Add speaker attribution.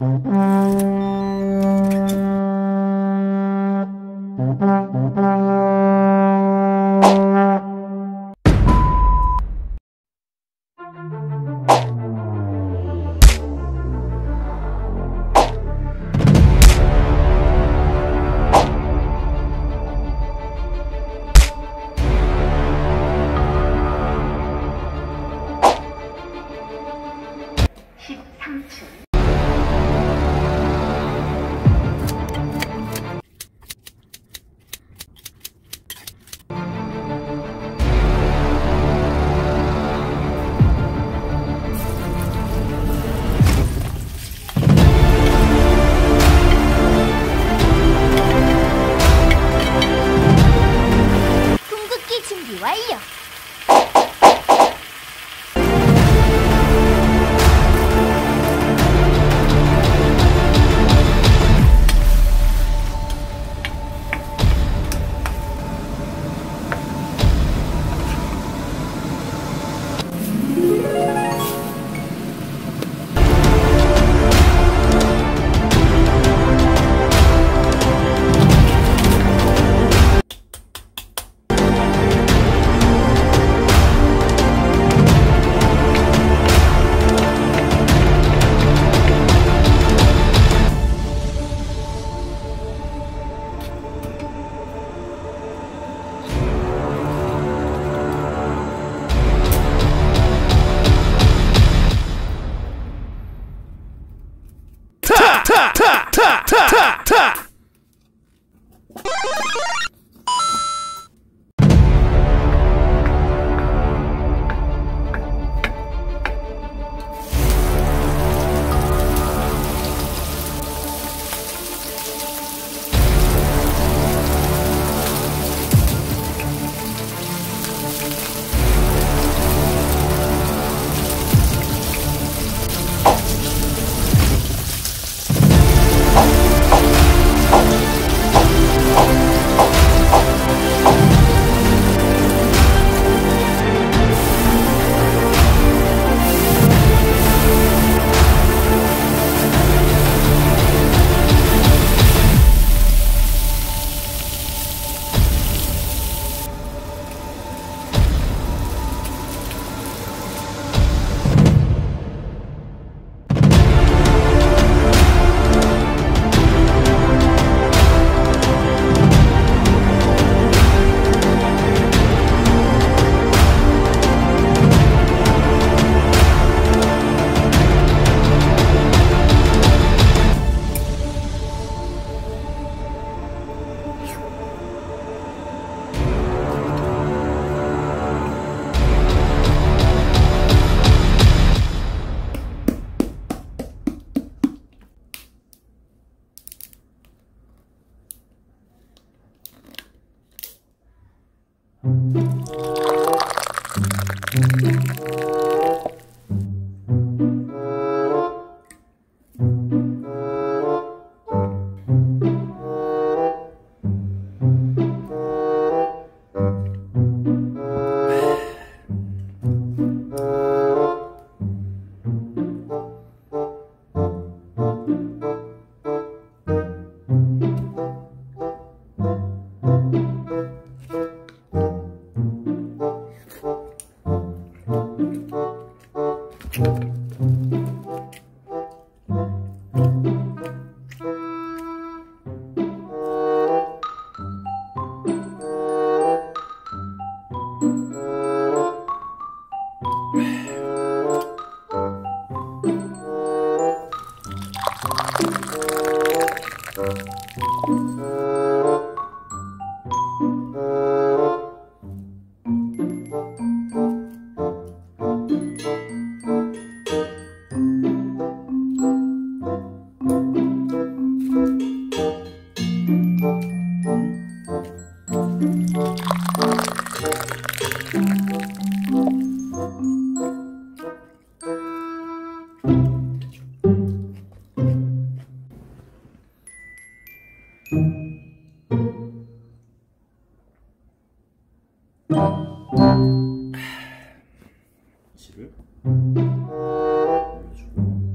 Speaker 1: Thank you.
Speaker 2: ta ta ta ta ta
Speaker 1: 집을 올려주고 음.